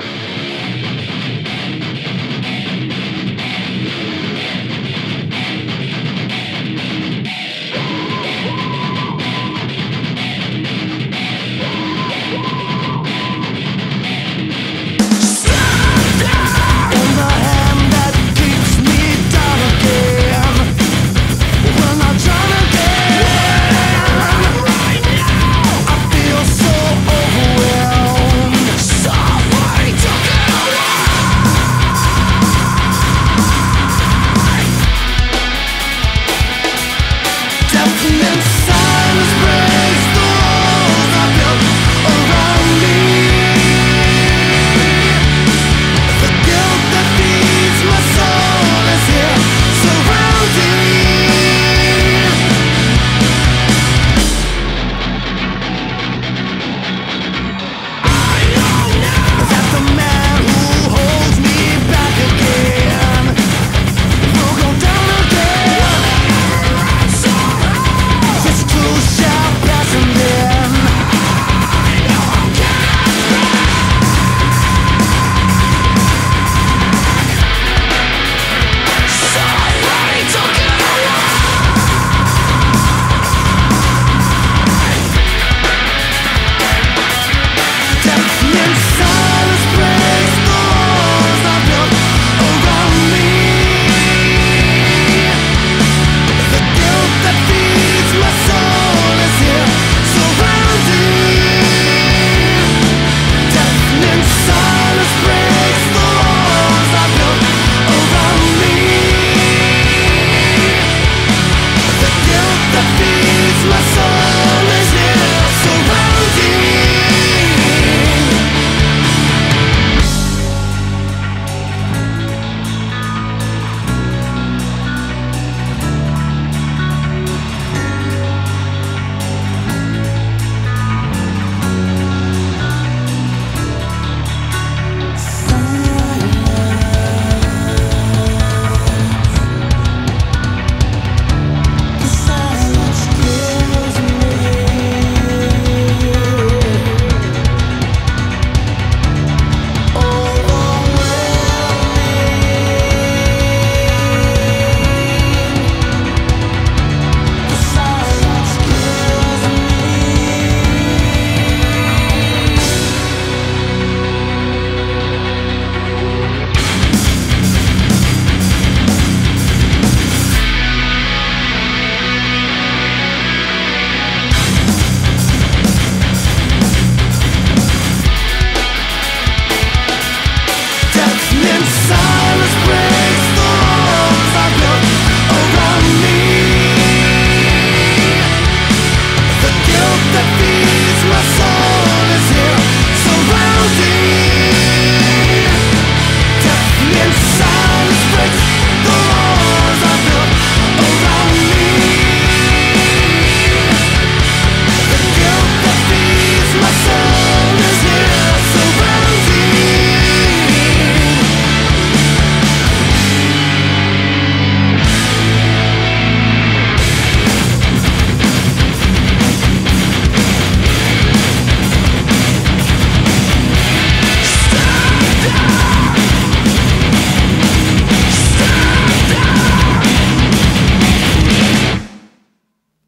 Bye.